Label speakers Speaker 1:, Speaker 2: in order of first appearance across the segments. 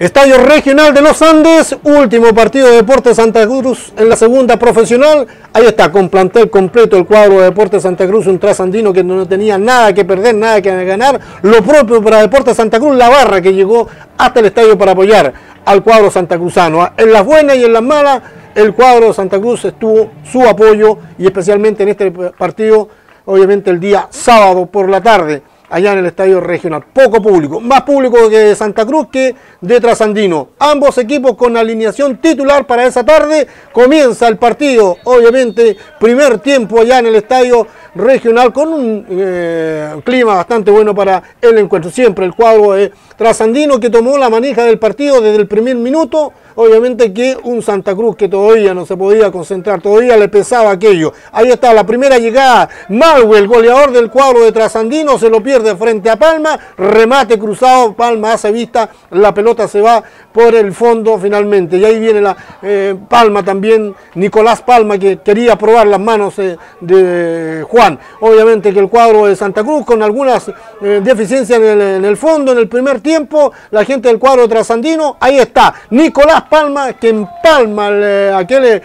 Speaker 1: Estadio Regional de los Andes, último partido de Deportes Santa Cruz en la segunda profesional. Ahí está, con plantel completo el cuadro de Deportes Santa Cruz, un trasandino que no tenía nada que perder, nada que ganar. Lo propio para Deportes Santa Cruz, la barra que llegó hasta el estadio para apoyar al cuadro santacruzano. En las buenas y en las malas, el cuadro de Santa Cruz estuvo su apoyo y especialmente en este partido, obviamente el día sábado por la tarde allá en el estadio regional. Poco público, más público que Santa Cruz que de Trasandino. Ambos equipos con alineación titular para esa tarde. Comienza el partido, obviamente, primer tiempo allá en el estadio regional con un eh, clima bastante bueno para el encuentro. Siempre el cuadro de Trasandino que tomó la manija del partido desde el primer minuto obviamente que un Santa Cruz que todavía no se podía concentrar, todavía le pesaba aquello. Ahí está la primera llegada, el goleador del cuadro de Trasandino, se lo pierde frente a Palma, remate cruzado, Palma hace vista, la pelota se va por el fondo finalmente. Y ahí viene la eh, Palma también, Nicolás Palma que quería probar las manos eh, de Juan. Obviamente que el cuadro de Santa Cruz con algunas eh, deficiencias en el, el fondo en el primer tiempo, la gente del cuadro de Trasandino, ahí está, Nicolás Palma que empalma eh, aquel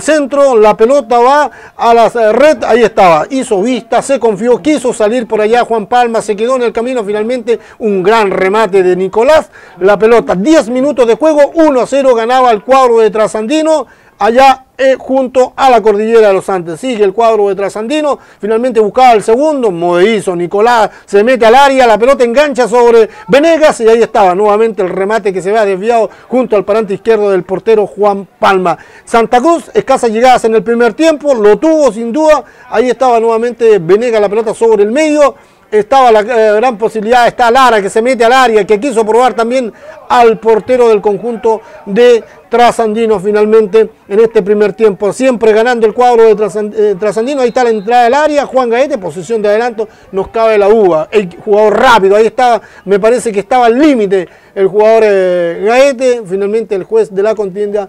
Speaker 1: centro, la pelota va a la red, ahí estaba, hizo vista, se confió, quiso salir por allá Juan Palma, se quedó en el camino, finalmente un gran remate de Nicolás, la pelota, 10 minutos de juego, 1 a 0 ganaba el cuadro de Trasandino, allá eh, junto a la cordillera de los Andes. Sigue el cuadro de Trasandino, finalmente buscaba el segundo, Modehizo, Nicolás se mete al área, la pelota engancha sobre Venegas y ahí estaba nuevamente el remate que se ve desviado junto al parante izquierdo del portero Juan Palma. Santa Cruz, escasas llegadas en el primer tiempo, lo tuvo sin duda, ahí estaba nuevamente Venegas la pelota sobre el medio estaba la eh, gran posibilidad, está Lara que se mete al área, que quiso probar también al portero del conjunto de Trasandino finalmente en este primer tiempo, siempre ganando el cuadro de eh, Trasandino, ahí está la entrada del área, Juan Gaete, posición de adelanto, nos cabe la uva, el jugador rápido, ahí estaba, me parece que estaba al límite el jugador eh, Gaete, finalmente el juez de la contienda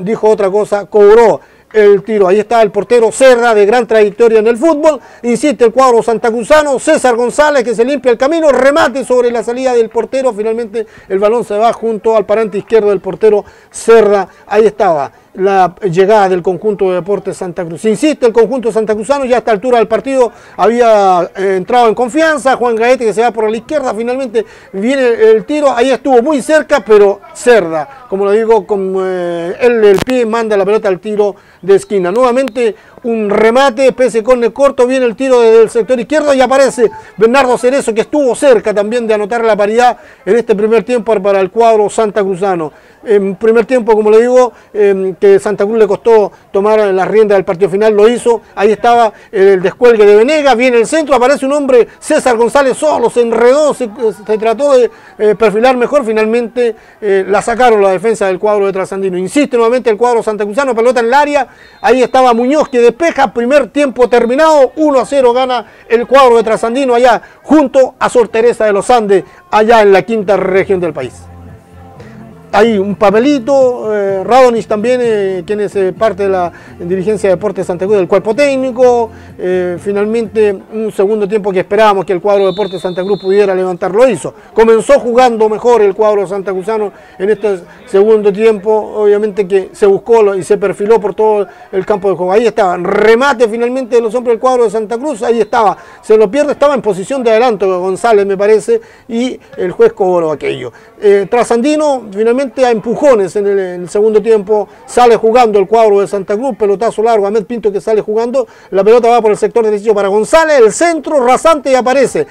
Speaker 1: dijo otra cosa, cobró el tiro. Ahí está el portero Serra, de gran trayectoria en el fútbol. Insiste el cuadro santacruzano. César González que se limpia el camino. Remate sobre la salida del portero. Finalmente el balón se va junto al parante izquierdo del portero Serra. Ahí estaba la llegada del conjunto de Deportes Santa Cruz. Insiste el conjunto santacruzano, ya a esta altura del partido había eh, entrado en confianza, Juan Gaete que se va por la izquierda, finalmente viene el tiro, ahí estuvo muy cerca, pero cerda, como lo digo, con eh, el pie manda la pelota al tiro de esquina. Nuevamente un remate, pese con el corto, viene el tiro desde el sector izquierdo y aparece Bernardo Cerezo que estuvo cerca también de anotar la paridad en este primer tiempo para el cuadro santacruzano. En primer tiempo, como le digo, em, que Santa Cruz le costó tomar la rienda del partido final, lo hizo. Ahí estaba el descuelgue de Venegas, viene el centro, aparece un hombre, César González solo, se enredó, se, trató de eh, perfilar mejor, finalmente eh, la sacaron la defensa del cuadro de Trasandino. Insiste nuevamente el cuadro santacruzano, pelota en el área, ahí estaba Muñoz que despeja, primer tiempo terminado, 1 a 0 gana el cuadro de Trasandino allá junto a Sor Teresa de los Andes, allá en la quinta región del país hay un papelito, eh, Radonis también, eh, quien es eh, parte de la dirigencia de Deportes Santa Cruz del cuerpo técnico, eh, finalmente un segundo tiempo que esperábamos que el cuadro de Deportes Santa Cruz pudiera levantar, lo hizo. Comenzó jugando mejor el cuadro Santa Cruzano en este segundo tiempo, obviamente que se buscó y se perfiló por todo el campo de juego. Ahí estaba, remate finalmente de los hombres del cuadro de Santa Cruz, ahí estaba, se lo pierde, estaba en posición de adelanto González me parece, y el juez cobró aquello. Trasandino finalmente a empujones en el, segundo tiempo, sale jugando el cuadro de Santa Cruz, pelotazo largo, Ahmed Pinto que sale jugando, la pelota va por el sector derecho para González, el centro rasante y aparece.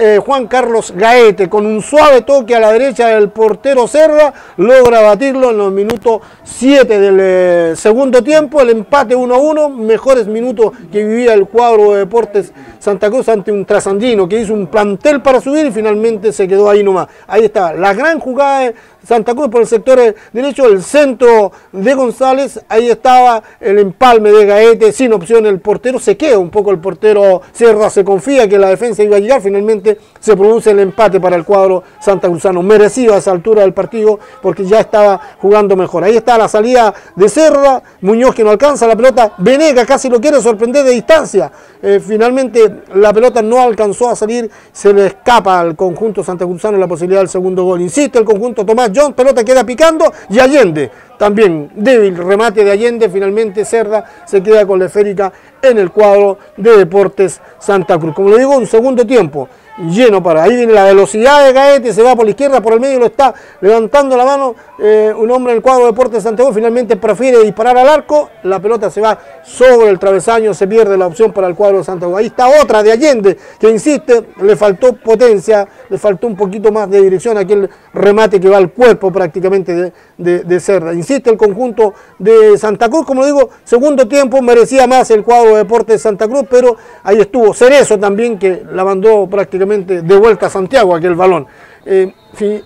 Speaker 1: Eh, Juan Carlos Gaete con un suave toque a la derecha del portero Cerda, logra batirlo en los minutos 7 del eh, segundo tiempo, el empate 1-1, mejores minutos que vivía el cuadro de Deportes Santa Cruz ante un trasandino que hizo un plantel para subir y finalmente se quedó ahí nomás. Ahí está, la gran jugada de Santa Cruz por el sector derecho, el centro de González, ahí estaba el empalme de Gaete, sin opción el portero, se queda un poco el portero Cerda, se confía que la defensa iba a llegar, finalmente se produce el empate para el cuadro Santa Cruzano, merecido a esa altura del partido porque ya estaba jugando mejor. Ahí está la salida de Cerda, Muñoz que no alcanza la pelota, Venega casi lo quiere sorprender de distancia, eh, finalmente la pelota no alcanzó a salir, se le escapa al conjunto santacruzano la posibilidad del segundo gol. Insiste el conjunto. Tomás John, pelota queda picando. Y Allende también débil remate de Allende, finalmente Cerda se queda con la esférica en el cuadro de Deportes Santa Cruz. Como le digo, un segundo tiempo lleno para. Ahí viene la velocidad de Gaete, se va por la izquierda, por el medio lo está levantando la mano eh, un hombre en el cuadro de Deportes Santiago, finalmente prefiere disparar al arco, la pelota se va sobre el travesaño, se pierde la opción para el cuadro de Santiago. Ahí está otra de Allende, que insiste, le faltó potencia, le faltó un poquito más de dirección aquel remate que va al cuerpo prácticamente de, de, Cerda. Insiste el conjunto de Santa Cruz, como digo, segundo tiempo merecía más el cuadro de Deportes Santa Cruz, pero ahí estuvo Cerezo también que la mandó prácticamente de vuelta a Santiago aquel balón. Eh,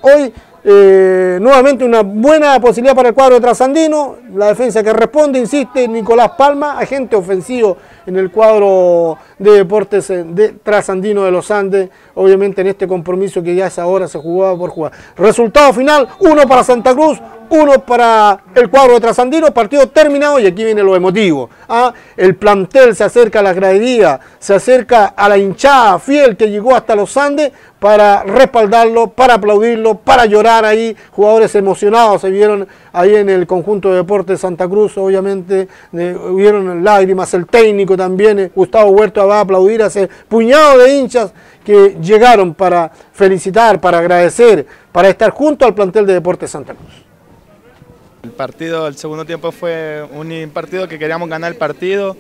Speaker 1: hoy eh, nuevamente una buena posibilidad para el cuadro de Trasandino, la defensa que responde, insiste, Nicolás Palma, agente ofensivo en el cuadro de deportes eh, de Trasandino de los Andes, obviamente en este compromiso que ya es ahora se jugaba por jugar. Resultado final, uno para Santa Cruz, uno para el cuadro de Trasandino, partido terminado y aquí viene lo emotivo. ¿ah? El plantel se acerca a la gradería, se acerca a la hinchada fiel que llegó hasta los Andes para respaldarlo, para aplaudirlo, para llorar ahí. Jugadores emocionados se vieron ahí en el conjunto de deportes Santa Cruz, obviamente eh, hubieron lágrimas, el técnico también, eh, Gustavo Huerta va a aplaudir a ese puñado de hinchas que llegaron para felicitar, para agradecer, para estar junto al plantel de Deportes Santa Cruz.
Speaker 2: El partido, el segundo tiempo fue un partido que queríamos ganar el partido,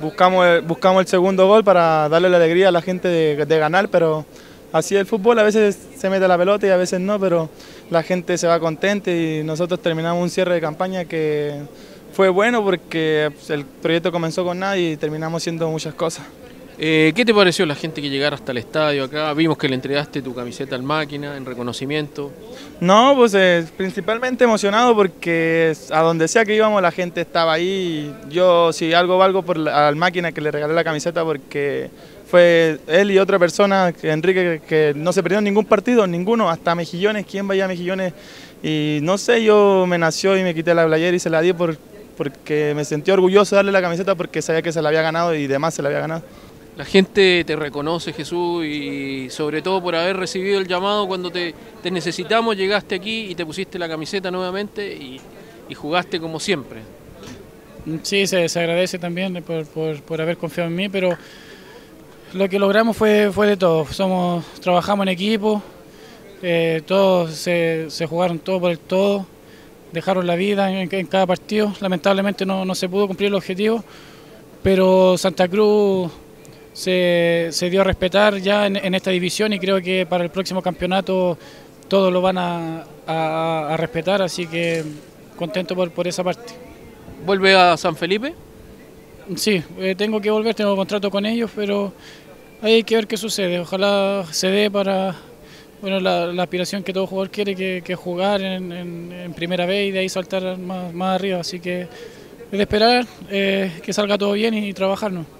Speaker 2: buscamos, buscamos el segundo gol para darle la alegría a la gente de, ganar, pero así el fútbol, a veces se mete la pelota y a veces no, pero la gente se va contenta y nosotros terminamos un cierre de campaña que fue bueno porque el proyecto comenzó con nada y terminamos haciendo muchas cosas.
Speaker 3: Eh, ¿Qué te pareció la gente que llegara hasta el estadio acá? Vimos que le entregaste tu camiseta al máquina en reconocimiento.
Speaker 2: No, pues eh, principalmente emocionado porque a donde sea que íbamos la gente estaba ahí. Yo si algo valgo por al máquina que le regalé la camiseta porque fue él y otra persona, Enrique, que, no se perdió ningún partido, ninguno, hasta Mejillones, ¿quién vaya a Mejillones? Y no sé, yo me nació y me quité la playera y se la di por, porque me sentí orgulloso de darle la camiseta porque sabía que se la había ganado y demás se la había ganado.
Speaker 3: La gente te reconoce, Jesús, y sobre todo por haber recibido el llamado cuando te, necesitamos, llegaste aquí y te pusiste la camiseta nuevamente y, jugaste como siempre.
Speaker 4: Sí, se, agradece también por, haber confiado en mí, pero lo que logramos fue, fue de todo. Somos, trabajamos en equipo, eh, todos se, jugaron todo por el todo, dejaron la vida en, cada partido. Lamentablemente no, no se pudo cumplir el objetivo, pero Santa Cruz se, dio a respetar ya en, esta división y creo que para el próximo campeonato todos lo van a, respetar, así que contento por, por, esa parte.
Speaker 3: ¿Vuelve a San Felipe?
Speaker 4: Sí, eh, tengo que volver, tengo contrato con ellos, pero hay que ver qué sucede. Ojalá se dé para bueno, la, aspiración que todo jugador quiere, que, que jugar en, primera vez y de ahí saltar más, arriba. Así que es de esperar eh, que salga todo bien y trabajarnos.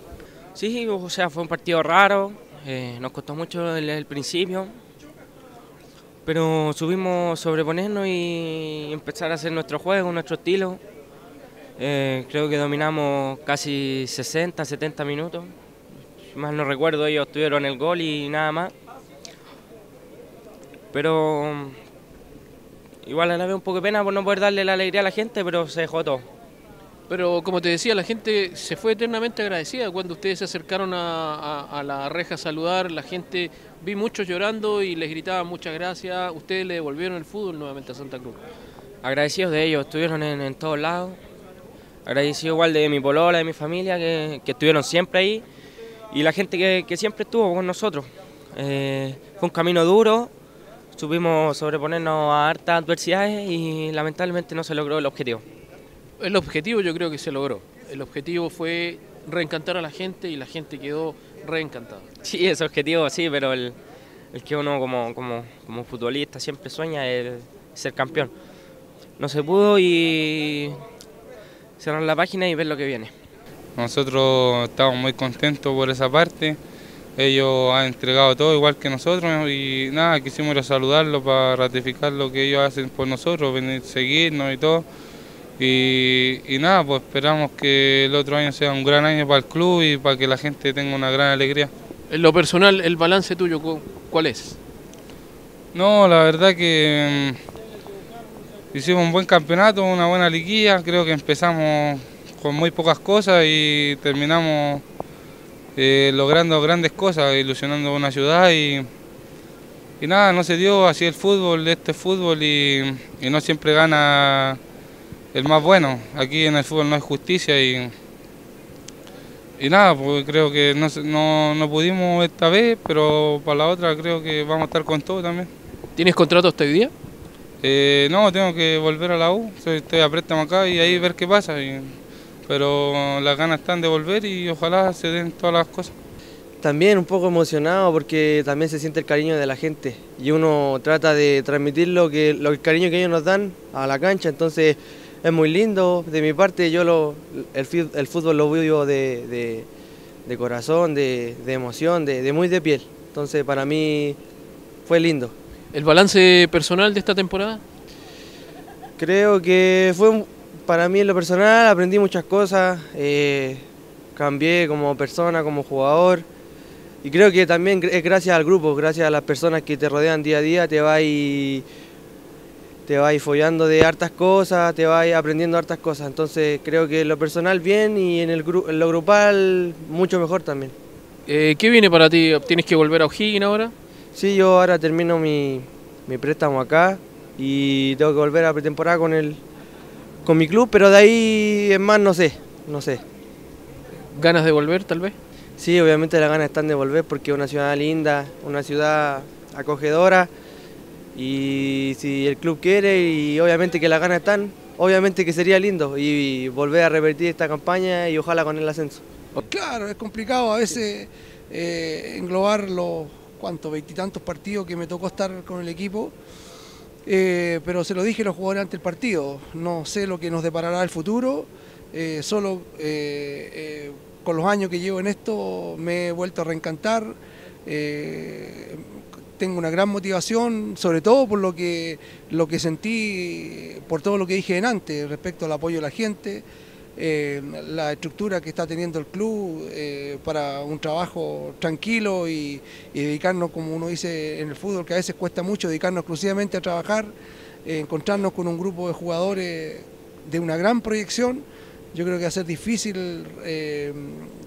Speaker 5: Sí, o sea, fue un partido raro, eh, nos costó mucho el, el, principio, pero subimos sobreponernos y empezar a hacer nuestro juego, nuestro estilo. Eh, creo que dominamos casi 60, 70 minutos. Más no recuerdo, ellos tuvieron el gol y nada más. Pero igual a la vez un poco de pena por no poder darle la alegría a la gente, pero se dejó todo.
Speaker 3: Pero como te decía, la gente se fue eternamente agradecida cuando ustedes se acercaron a, la reja a saludar. La gente, vi muchos llorando y les gritaban muchas gracias. Ustedes le devolvieron el fútbol nuevamente a Santa Cruz.
Speaker 5: Agradecidos de ellos, estuvieron en, todos lados. Agradecido igual de mi polola, de mi familia, que, estuvieron siempre ahí. Y la gente que, siempre estuvo con nosotros. Eh, fue un camino duro, supimos sobreponernos a hartas adversidades y lamentablemente no se logró el objetivo
Speaker 3: el objetivo yo creo que se logró. El objetivo fue reencantar a la gente y la gente quedó reencantada.
Speaker 5: Sí, ese objetivo sí, pero el, que uno como, como, como, futbolista siempre sueña es ser campeón. No se pudo y cerrar la página y ver lo que viene.
Speaker 6: Nosotros estamos muy contentos por esa parte. Ellos han entregado todo igual que nosotros y nada, quisimos ir a saludarlos para ratificar lo que ellos hacen por nosotros, venir, seguirnos y todo. Y, nada, pues esperamos que el otro año sea un gran año para el club y para que la gente tenga una gran alegría.
Speaker 3: En lo personal, el balance tuyo, ¿cuál es?
Speaker 6: No, la verdad que mm, hicimos un buen campeonato, una buena liguilla, creo que empezamos con muy pocas cosas y terminamos eh, logrando grandes cosas, ilusionando una ciudad y, y nada, no se dio así el fútbol, este fútbol y, y no siempre gana el más bueno. Aquí en el fútbol no hay justicia y, y nada, pues creo que no, no, no pudimos esta vez, pero para la otra creo que vamos a estar con todo también.
Speaker 3: ¿Tienes contrato hasta hoy día?
Speaker 6: Eh, no, tengo que volver a la U, estoy a préstamo acá y ahí ver qué pasa. pero las ganas están de volver y ojalá se den todas las cosas.
Speaker 7: También un poco emocionado porque también se siente el cariño de la gente y uno trata de transmitir lo que, lo, el cariño que ellos nos dan a la cancha, entonces es muy lindo. De mi parte yo lo, el, el fútbol lo vivo de, de, de corazón, de, de emoción, de, muy de piel, entonces para mí fue lindo.
Speaker 3: ¿El balance personal de esta temporada?
Speaker 7: Creo que fue para mí en lo personal, aprendí muchas cosas, eh, cambié como persona, como jugador y creo que también es gracias al grupo, gracias a las personas que te rodean día a día, te vas te vas follando de hartas cosas, te vas aprendiendo hartas cosas, entonces creo que en lo personal bien y en, el en lo grupal mucho mejor también.
Speaker 3: Eh, ¿Qué viene para ti? ¿Tienes que volver a O'Higgins ahora?
Speaker 7: Sí, yo ahora termino mi, mi, préstamo acá y tengo que volver a pretemporada con el con mi club, pero de ahí en más no sé, no sé.
Speaker 3: ¿Ganas de volver tal vez?
Speaker 7: Sí, obviamente las ganas están de volver porque es una ciudad linda, una ciudad acogedora y si el club quiere y obviamente que las ganas están, obviamente que sería lindo y volver a repetir esta campaña y ojalá con el ascenso.
Speaker 8: Claro, es complicado a veces eh, englobar los cuántos, veintitantos partidos que me tocó estar con el equipo, eh, pero se lo dije a los jugadores antes del partido, no sé lo que nos deparará el futuro, eh, solo con los años que llevo en esto me he vuelto a reencantar, tengo una gran motivación, sobre todo por lo que, lo que sentí, por todo lo que dije en antes respecto al apoyo de la gente, eh, la estructura que está teniendo el club eh, para un trabajo tranquilo y, dedicarnos, como uno dice en el fútbol, que a veces cuesta mucho, dedicarnos exclusivamente a trabajar, eh, encontrarnos con un grupo de jugadores de una gran proyección. Yo creo que va a ser difícil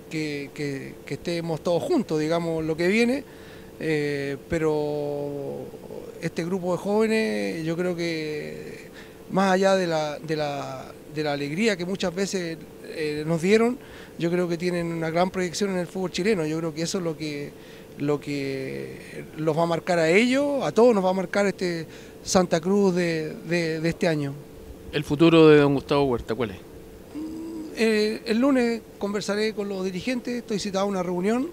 Speaker 8: que, estemos todos juntos, digamos, lo que viene, eh, pero este grupo de jóvenes, yo creo que más allá de la, de la de la alegría que muchas veces eh, nos dieron, yo creo que tienen una gran proyección en el fútbol chileno. Yo creo que eso es lo que, lo que los va a marcar a ellos, a todos nos va a marcar este Santa Cruz de, de, de este año.
Speaker 3: ¿El futuro de don Gustavo Huerta cuál es?
Speaker 8: Eh, el lunes conversaré con los dirigentes, estoy citado a una reunión,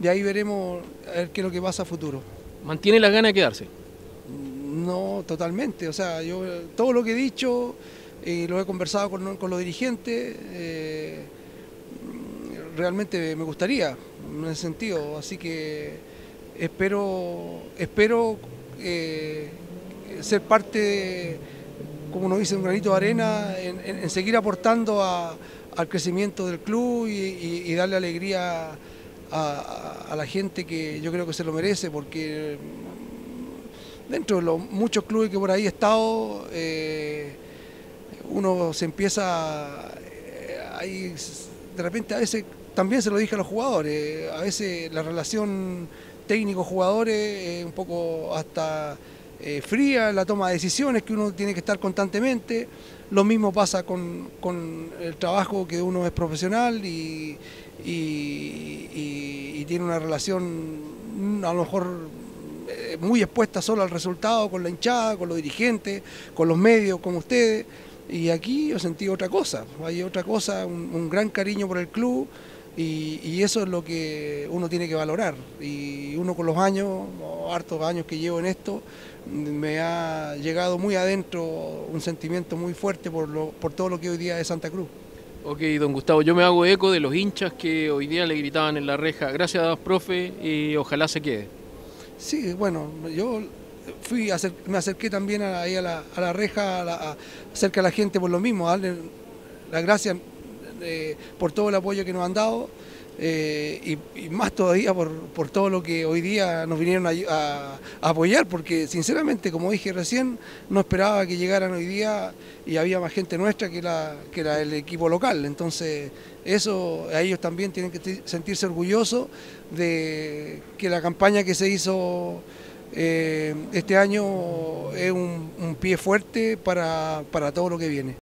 Speaker 8: de ahí veremos a ver qué es lo que pasa a futuro.
Speaker 3: ¿Mantiene la gana de quedarse?
Speaker 8: No, totalmente. O sea, yo todo lo que he dicho y lo he conversado con, con los dirigentes, eh, realmente me gustaría en ese sentido, así que espero, espero eh, ser parte, de, como nos dice, un granito de arena, en, en, en seguir aportando a, al crecimiento del club y, y, y darle alegría a, la gente que yo creo que se lo merece, porque dentro de los muchos clubes que por ahí he estado, eh, uno se empieza, eh, ahí de repente a veces, también se lo dije a los jugadores, a veces la relación técnico-jugadores es un poco hasta eh, fría la toma de decisiones que uno tiene que estar constantemente. Lo mismo pasa con, con el trabajo que uno es profesional y, y, tiene una relación a lo mejor eh, muy expuesta solo al resultado con la hinchada, con los dirigentes, con los medios, como ustedes. Y aquí yo sentí otra cosa, hay otra cosa, un, gran cariño por el club y, eso es lo que uno tiene que valorar. Y uno con los años, hartos años que llevo en esto, me ha llegado muy adentro un sentimiento muy fuerte por, lo, por todo lo que hoy día es Santa Cruz.
Speaker 3: Ok, don Gustavo, yo me hago eco de los hinchas que hoy día le gritaban en la reja, gracias profe y ojalá se quede.
Speaker 8: Sí, bueno, yo fui me acerqué también a, ahí a, la, a la reja, a la, cerca de la gente por lo mismo, darle las gracias eh, por todo el apoyo que nos han dado. Eh, y, más todavía por, todo lo que hoy día nos vinieron a, apoyar, porque sinceramente, como dije recién, no esperaba que llegaran hoy día y había más gente nuestra que, la, que era el equipo local. Entonces, eso ellos también tienen que sentirse orgullosos de que la campaña que se hizo eh, este año es un, pie fuerte para todo lo que viene.